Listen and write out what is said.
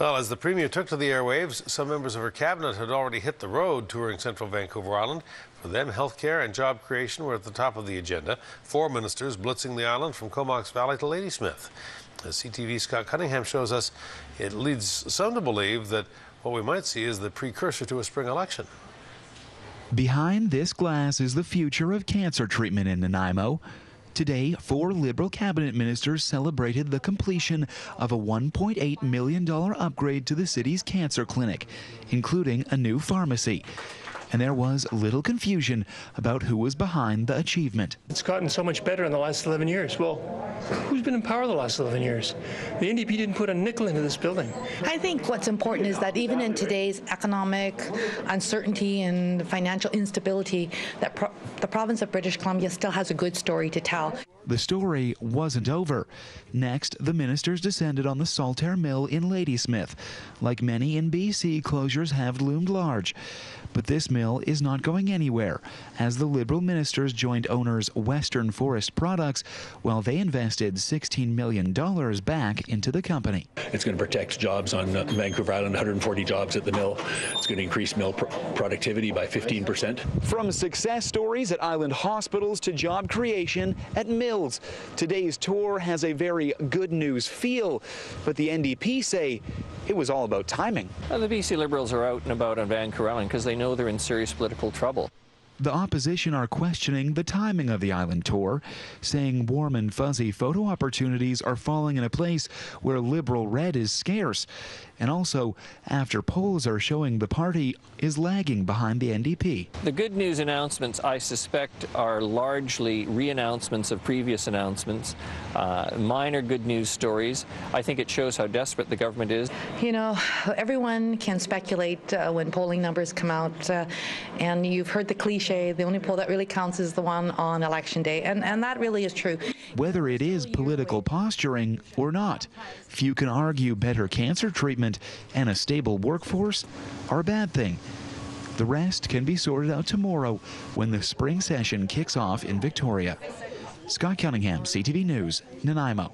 Well, as the Premier took to the airwaves, some members of her cabinet had already hit the road touring central Vancouver Island. For them, health care and job creation were at the top of the agenda. Four ministers blitzing the island from Comox Valley to Ladysmith. As CTV Scott Cunningham shows us, it leads some to believe that what we might see is the precursor to a spring election. Behind this glass is the future of cancer treatment in Nanaimo. Today, four Liberal cabinet ministers celebrated the completion of a $1.8 million upgrade to the city's cancer clinic, including a new pharmacy and there was little confusion about who was behind the achievement. It's gotten so much better in the last 11 years. Well, who's been in power the last 11 years? The NDP didn't put a nickel into this building. I think what's important is that even in today's economic uncertainty and financial instability, that pro the province of British Columbia still has a good story to tell. The story wasn't over. Next, the ministers descended on the Saltair Mill in Ladysmith. Like many in BC, closures have loomed large. But this mill is not going anywhere, as the Liberal ministers joined owners Western Forest Products while they invested $16 million back into the company. It's going to protect jobs on uh, Vancouver Island, 140 jobs at the mill. It's going to increase mill pr productivity by 15%. From success stories at island hospitals to job creation at mills, today's tour has a very good news feel, but the NDP say it was all about timing. Well, the BC Liberals are out and about on Vancouver Island because they know they're in serious political trouble. The opposition are questioning the timing of the island tour, saying warm and fuzzy photo opportunities are falling in a place where liberal red is scarce. And also, after polls are showing the party is lagging behind the NDP. The good news announcements, I suspect, are largely re-announcements of previous announcements, uh, minor good news stories. I think it shows how desperate the government is. You know, everyone can speculate uh, when polling numbers come out, uh, and you've heard the cliche cliche. The only poll that really counts is the one on election day, and, and that really is true. Whether it is political posturing or not, few can argue better cancer treatment and a stable workforce are a bad thing. The rest can be sorted out tomorrow when the spring session kicks off in Victoria. Scott Cunningham, CTV News, Nanaimo.